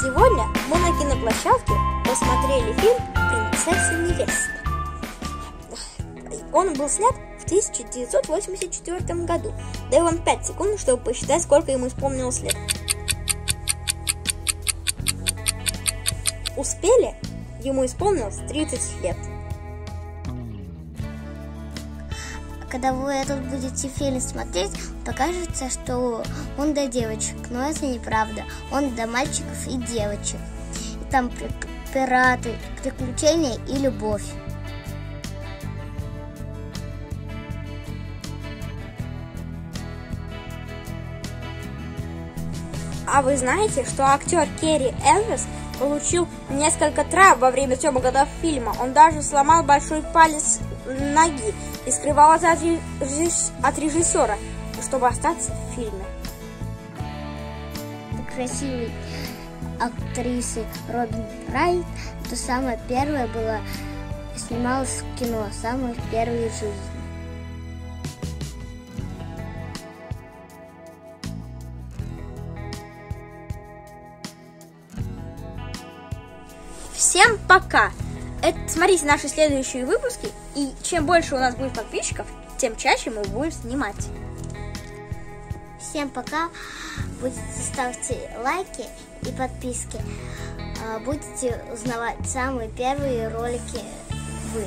Сегодня мы на киноплощадке посмотрели фильм «Принцесса невеста». Он был снят в 1984 году. Даю вам 5 секунд, чтобы посчитать, сколько ему исполнилось лет. Успели? Ему исполнилось 30 лет. Когда вы этот будете фильм смотреть, покажется, что он для девочек, но это неправда. Он для мальчиков и девочек. И там пираты, приключения и любовь. А вы знаете, что актер Керри Элвис получил несколько травм во время съемок этого фильма? Он даже сломал большой палец ноги и от, режисс... от режиссера, чтобы остаться в фильме. Красивой актрисы Робин Райт, то самое первое было, снималась в кино, самое первое в жизни. Всем пока! Это, смотрите наши следующие выпуски, и чем больше у нас будет подписчиков, тем чаще мы будем снимать. Всем пока! Будете ставьте лайки и подписки. А, будете узнавать самые первые ролики вы.